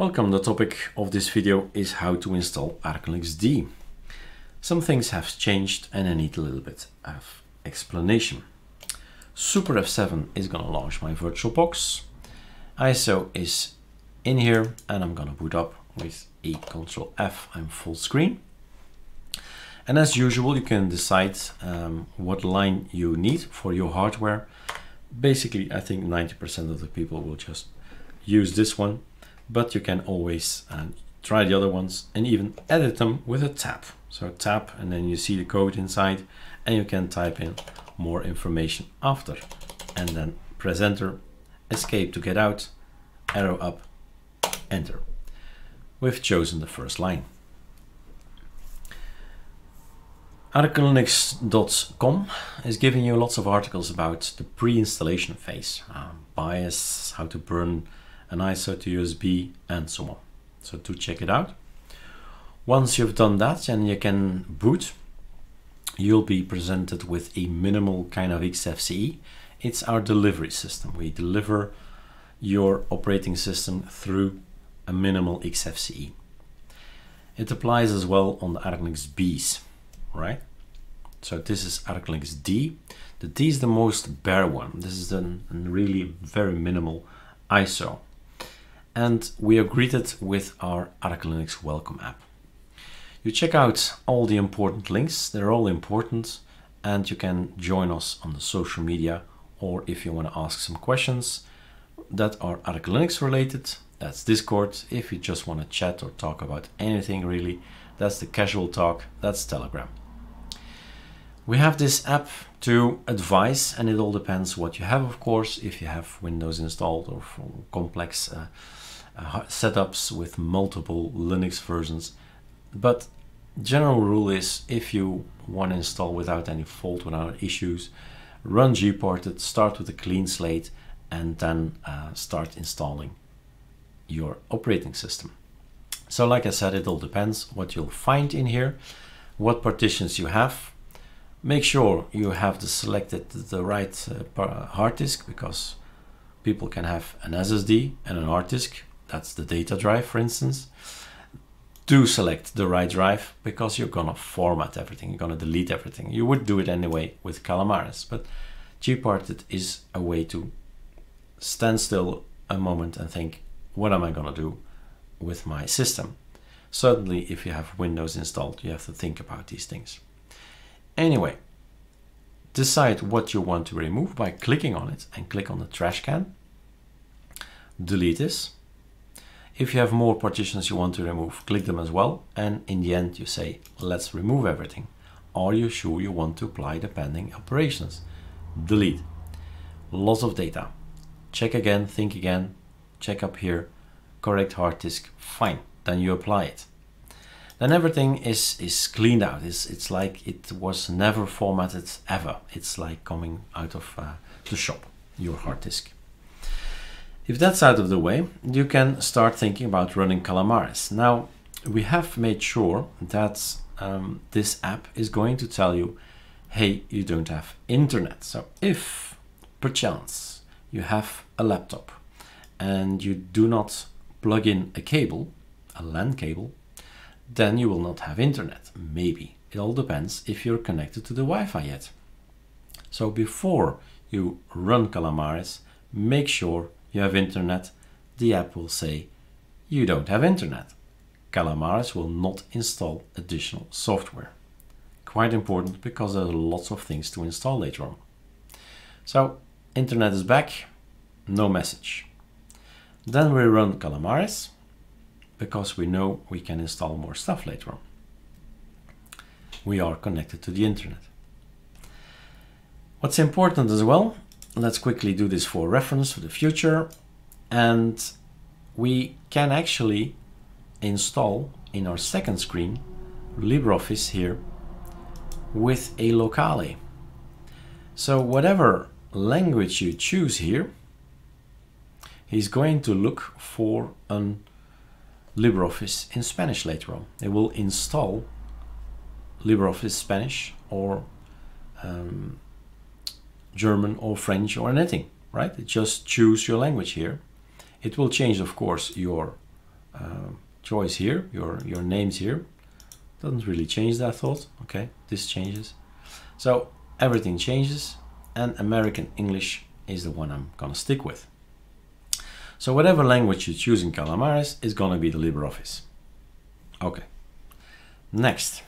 Welcome, the topic of this video is how to install ArcoLinux D. Some things have changed and I need a little bit of explanation. Super F7 is going to launch my VirtualBox. ISO is in here and I'm going to boot up with E Control F. I'm full screen. And as usual, you can decide um, what line you need for your hardware. Basically, I think 90% of the people will just use this one, but you can always uh, try the other ones and even edit them with a tab. So tap and then you see the code inside and you can type in more information after and then press enter, escape to get out, arrow up, enter. We've chosen the first line. ArcoLinux.com is giving you lots of articles about the pre-installation phase, um, BIOS, how to burn an ISO to USB, and so on. So to check it out. Once you've done that and you can boot, you'll be presented with a minimal kind of XFCE. It's our delivery system. We deliver your operating system through a minimal XFCE. It applies as well on the ArcoLinux Bs right? So this is ArcoLinux D. The D is the most bare one. This is a really very minimal ISO. And we are greeted with our ArcoLinux welcome app. You check out all the important links. They're all important and you can join us on the social media or if you want to ask some questions that are ArcoLinux related, that's Discord. If you just want to chat or talk about anything really, that's the casual talk, that's Telegram. We have this app to advise and it all depends what you have of course. If you have Windows installed or complex uh, uh, setups with multiple Linux versions. But general rule is if you want to install without any fault without issues run gparted start with a clean slate and then uh, start installing your operating system. So like I said it all depends what you'll find in here what partitions you have Make sure you have the selected the right uh, hard disk because people can have an SSD and an hard disk. That's the data drive, for instance. Do select the right drive because you're gonna format everything. You're gonna delete everything. You would do it anyway with Calamares, but gparted is a way to stand still a moment and think, what am I gonna do with my system? Certainly, if you have Windows installed, you have to think about these things. Anyway, decide what you want to remove by clicking on it and click on the trash can. Delete this. If you have more partitions you want to remove, click them as well. And in the end, you say, let's remove everything. Are you sure you want to apply the pending operations? Delete. Lots of data. Check again, think again, check up here, correct hard disk, fine. Then you apply it then everything is is cleaned out. It's it's like it was never formatted ever. It's like coming out of uh, the shop, your hard disk. If that's out of the way, you can start thinking about running Calamares. Now, we have made sure that um, this app is going to tell you, hey, you don't have internet. So if perchance you have a laptop and you do not plug in a cable, a LAN cable, then you will not have internet. Maybe. It all depends if you're connected to the Wi-Fi yet. So before you run Calamares, make sure you have internet. The app will say you don't have internet. Calamares will not install additional software. Quite important because there are lots of things to install later on. So internet is back, no message. Then we run Calamares because we know we can install more stuff later on. We are connected to the internet. What's important as well, let's quickly do this for reference for the future. And we can actually install in our second screen LibreOffice here with a locale. So whatever language you choose here, he's going to look for an LibreOffice in Spanish later on. It will install LibreOffice Spanish or um, German or French or anything, right? Just choose your language here. It will change, of course, your uh, choice here, your, your names here. Doesn't really change that thought. Okay, this changes. So everything changes and American English is the one I'm gonna stick with. So whatever language you choose in Calamares is gonna be the LibreOffice. Okay, next.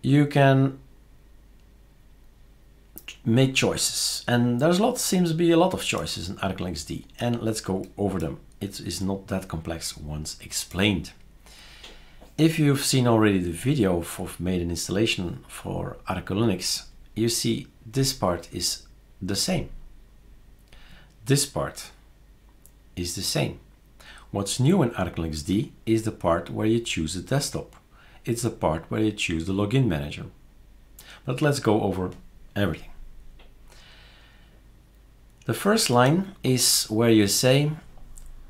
You can make choices and there's a lot seems to be a lot of choices in ArcoLinux D. and let's go over them. It is not that complex once explained. If you've seen already the video of made an installation for ArcoLinux, you see this part is the same. This part is the same. What's new in ArcoLinux D is the part where you choose the desktop. It's the part where you choose the login manager. But let's go over everything. The first line is where you say,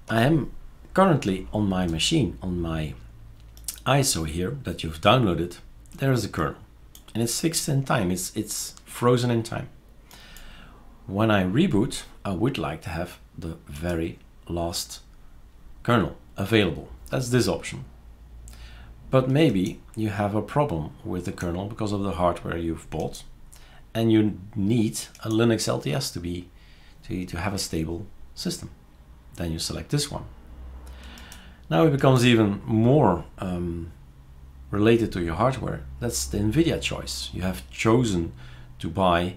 I am currently on my machine, on my ISO here that you've downloaded, there is a kernel and it's fixed in time, it's, it's frozen in time. When I reboot, I would like to have the very last kernel available. That's this option. But maybe you have a problem with the kernel because of the hardware you've bought and you need a Linux LTS to be to, to have a stable system. Then you select this one. Now it becomes even more um, related to your hardware. That's the NVIDIA choice. You have chosen to buy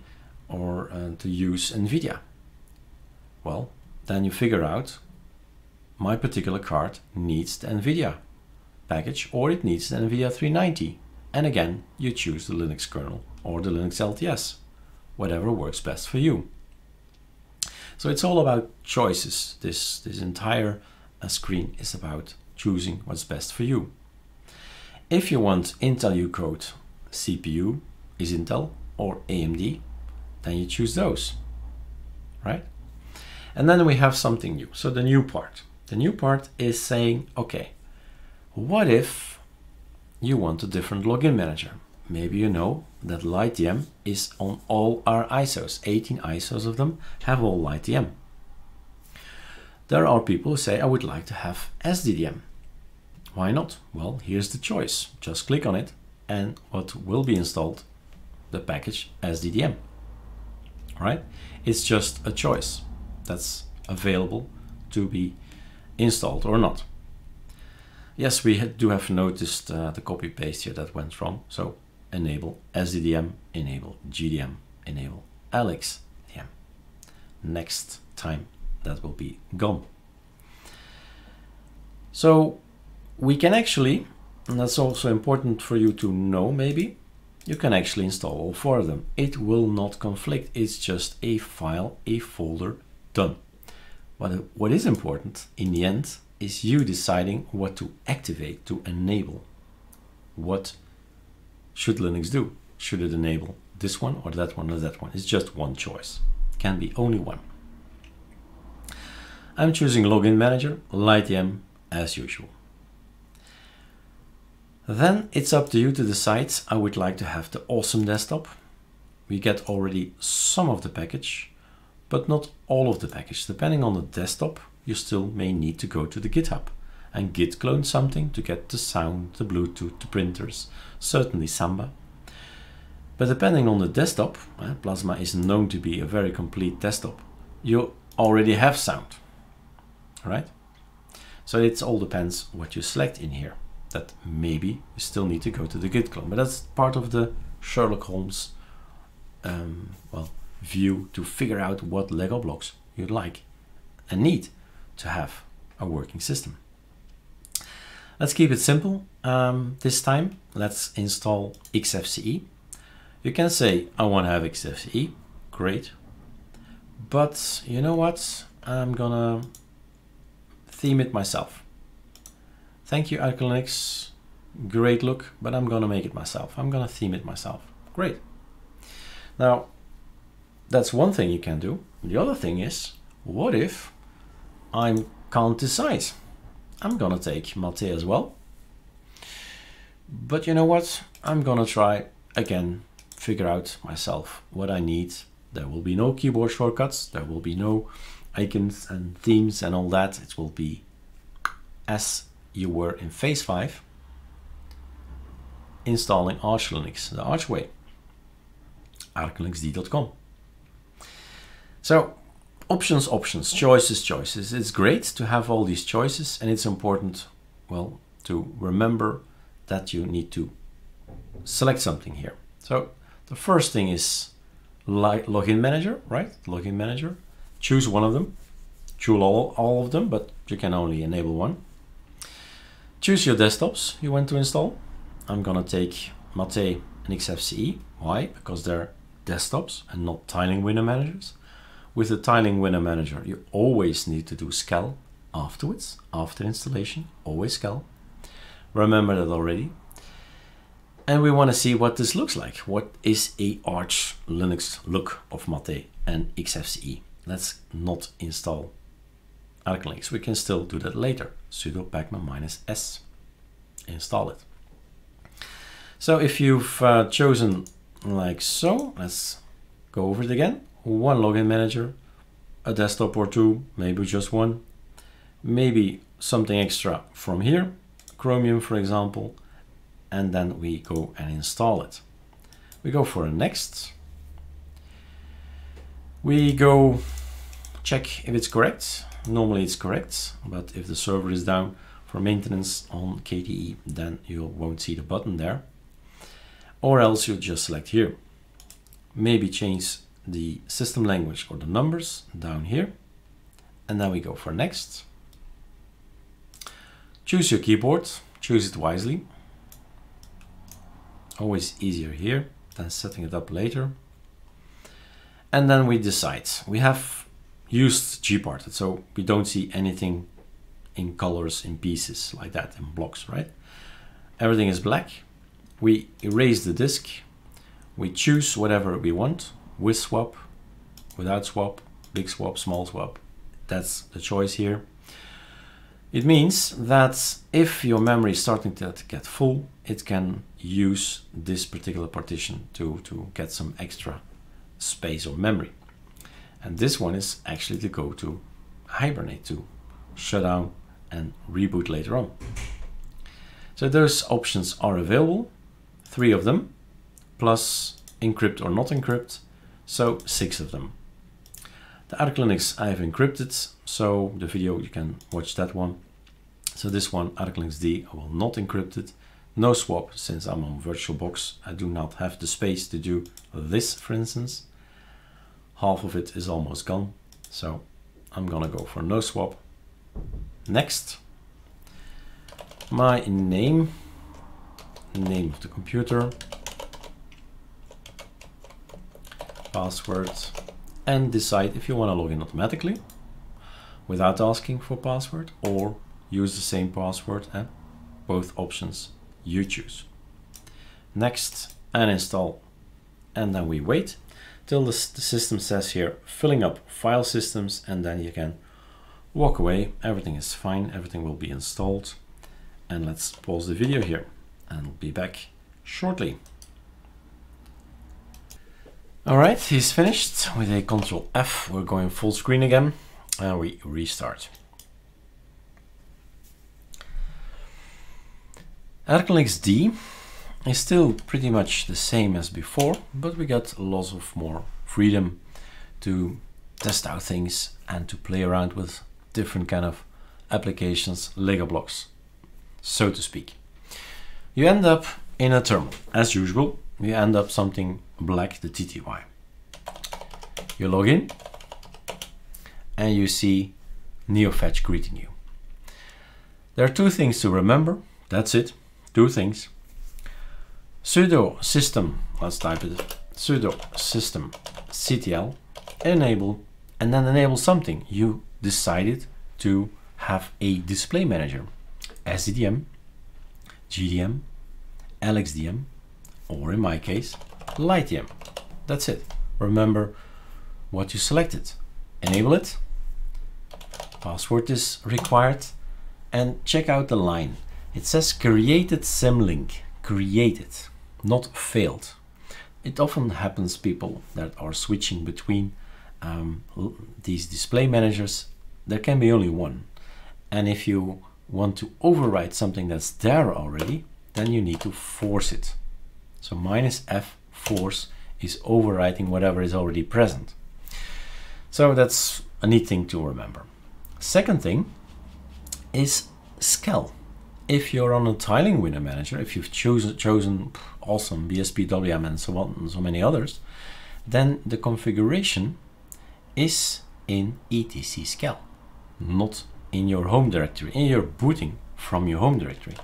or uh, to use NVIDIA. Well, then you figure out my particular card needs the NVIDIA package or it needs the NVIDIA 390. And again, you choose the Linux kernel or the Linux LTS, whatever works best for you. So it's all about choices. This, this entire uh, screen is about choosing what's best for you. If you want Intel code CPU is Intel or AMD, then you choose those, right? And then we have something new. So the new part. The new part is saying, okay, what if you want a different login manager? Maybe you know that LightDM is on all our ISOs. 18 ISOs of them have all LightDM. There are people who say, I would like to have SDDM. Why not? Well, here's the choice. Just click on it and what will be installed? The package SDDM. Right? It's just a choice that's available to be installed or not. Yes, we do have noticed uh, the copy paste here that went wrong. So enable SDDM, enable GDM, enable LXDM. Next time that will be gone. So we can actually, and that's also important for you to know maybe, you can actually install all four of them. It will not conflict. It's just a file, a folder done. But what is important in the end is you deciding what to activate, to enable. What should Linux do? Should it enable this one or that one or that one? It's just one choice. Can be only one. I'm choosing Login Manager, LightDM as usual. Then it's up to you to decide I would like to have the awesome desktop. We get already some of the package, but not all of the package. Depending on the desktop, you still may need to go to the GitHub and git clone something to get the sound, the Bluetooth, the printers, certainly Samba. But depending on the desktop, eh, Plasma is known to be a very complete desktop, you already have sound, right? So it all depends what you select in here. That maybe you still need to go to the git clone, but that's part of the Sherlock Holmes um, well view to figure out what Lego blocks you'd like and need to have a working system. Let's keep it simple um, this time. Let's install XFCE. You can say, I want to have XFCE. Great. But you know what? I'm gonna theme it myself. Thank you, ArcoLinux. Great look, but I'm gonna make it myself. I'm gonna theme it myself. Great. Now, that's one thing you can do. The other thing is, what if I can't decide? I'm gonna take Mate as well. But you know what? I'm gonna try again, figure out myself what I need. There will be no keyboard shortcuts. There will be no icons and themes and all that, it will be as you were in phase 5 installing Arch Linux, the Arch way, archlinuxd.com. So options, options, choices, choices. It's great to have all these choices and it's important, well, to remember that you need to select something here. So the first thing is login manager, right? Login manager. Choose one of them. Choose all, all of them, but you can only enable one. Choose your desktops you want to install. I'm gonna take Mate and XFCE. Why? Because they're desktops and not tiling window managers. With the tiling window manager, you always need to do skel afterwards, after installation, always skel. Remember that already. And we want to see what this looks like. What is a Arch Linux look of Mate and XFCE? Let's not install Arch Linux. We can still do that later. sudo pacman minus s. Install it. So if you've uh, chosen like so, let's go over it again. One login manager, a desktop or two, maybe just one, maybe something extra from here, Chromium for example, and then we go and install it. We go for a next. We go check if it's correct. Normally it's correct, but if the server is down for maintenance on KDE, then you won't see the button there. Or else you just select here. Maybe change the system language or the numbers down here. And then we go for next. Choose your keyboard, choose it wisely always easier here than setting it up later. And then we decide. We have used gparted, so we don't see anything in colors, in pieces like that, in blocks, right? Everything is black. We erase the disk. We choose whatever we want, with swap, without swap, big swap, small swap. That's the choice here. It means that if your memory is starting to get full, it can use this particular partition to, to get some extra space or memory. And this one is actually to go to hibernate, to shut down and reboot later on. So those options are available, three of them, plus encrypt or not encrypt, so six of them. The Arch Linux I have encrypted, so the video you can watch that one. So this one, Arch Linux D, I will not encrypt it. No swap, since I'm on VirtualBox, I do not have the space to do this, for instance. Half of it is almost gone, so I'm gonna go for no swap. Next, my name, name of the computer, password, and decide if you want to log in automatically without asking for password or use the same password and both options you choose. Next and install and then we wait till the system says here filling up file systems and then you can walk away. Everything is fine. Everything will be installed. And let's pause the video here and be back shortly all right, he's finished with a control F. We're going full screen again and we restart. Arch D is still pretty much the same as before, but we got lots of more freedom to test out things and to play around with different kind of applications, Lego blocks, so to speak. You end up in a terminal, as usual, you end up something black, the TTY. You log in and you see NeoFetch greeting you. There are two things to remember. That's it. Two things. sudo system, let's type it, sudo system ctl enable and then enable something. You decided to have a display manager. SDDM, GDM, LXDM, or in my case, LightDM. That's it. Remember what you selected. Enable it. Password is required. And check out the line. It says created symlink. Created, not failed. It often happens people that are switching between um, these display managers, there can be only one. And if you want to overwrite something that's there already, then you need to force it. So minus F force is overwriting whatever is already present. So that's a neat thing to remember. Second thing is skel. If you're on a tiling window manager, if you've chosen, chosen awesome BSPWM and so on and so many others, then the configuration is in etc skel, not in your home directory, in your booting from your home directory.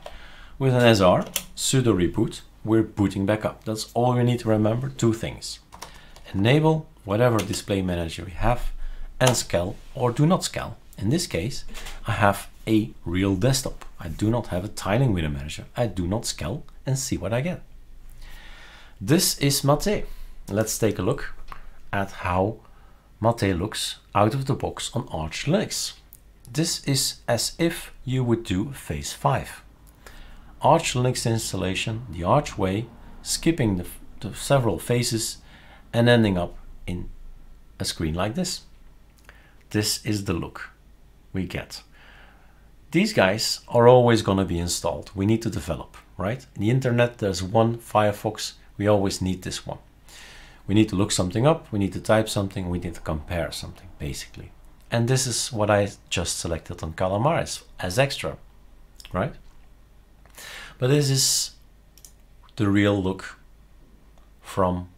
With an SR, sudo reboot, we're booting back up. That's all we need to remember, two things. Enable whatever display manager we have and skel or do not skel. In this case, I have a real desktop. I do not have a tiling window manager. I do not skel and see what I get. This is Mate. Let's take a look at how Mate looks out of the box on Arch Linux. This is as if you would do phase 5. Arch Linux installation, the Arch way, skipping the, the several phases and ending up in a screen like this. This is the look we get. These guys are always going to be installed. We need to develop, right? In the internet, there's one Firefox. We always need this one. We need to look something up. We need to type something. We need to compare something, basically. And this is what I just selected on Calamares as extra, right? But this is the real look from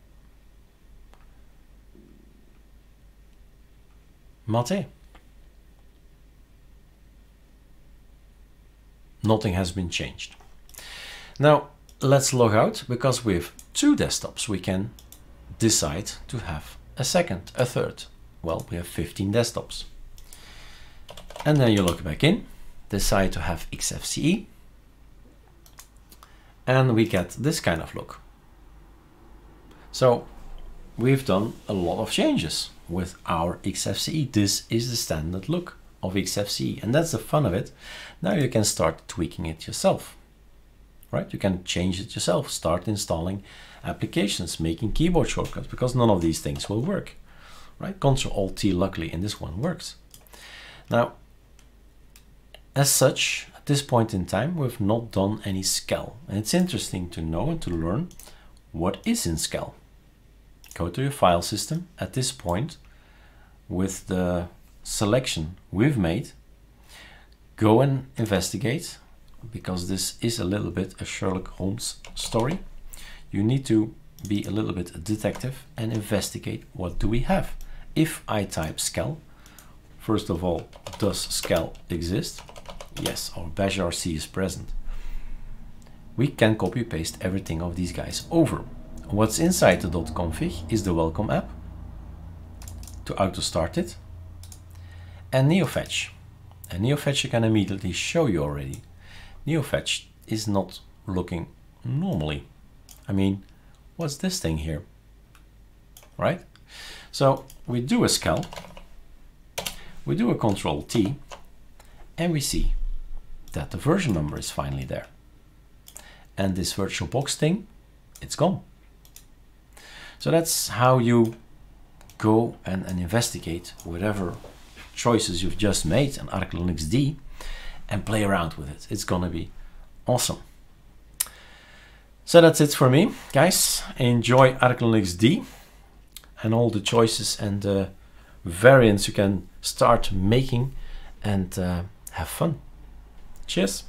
Mate. Nothing has been changed. Now let's log out because we have two desktops. We can decide to have a second, a third. Well, we have 15 desktops. And then you log back in, decide to have XFCE, and we get this kind of look. So we've done a lot of changes with our XFCE. This is the standard look of XFCE and that's the fun of it. Now you can start tweaking it yourself, right? You can change it yourself, start installing applications, making keyboard shortcuts because none of these things will work, right? Control Alt T luckily in this one works. Now, as such, this point in time, we've not done any skel and it's interesting to know and to learn what is in skel. Go to your file system at this point with the selection we've made, go and investigate because this is a little bit a Sherlock Holmes story. You need to be a little bit a detective and investigate what do we have. If I type skel, first of all, does skel exist? Yes, our bash RC is present. We can copy paste everything of these guys over. What's inside the .config is the welcome app to auto start it and NeoFetch. And NeoFetch can immediately show you already. NeoFetch is not looking normally. I mean, what's this thing here? Right? So we do a skel, we do a control T, and we see that the version number is finally there. And this VirtualBox thing, it's gone. So that's how you go and, and investigate whatever choices you've just made in Arch Linux D and play around with it. It's gonna be awesome. So that's it for me, guys. Enjoy Arch Linux D and all the choices and uh, variants you can start making and uh, have fun. Cheers.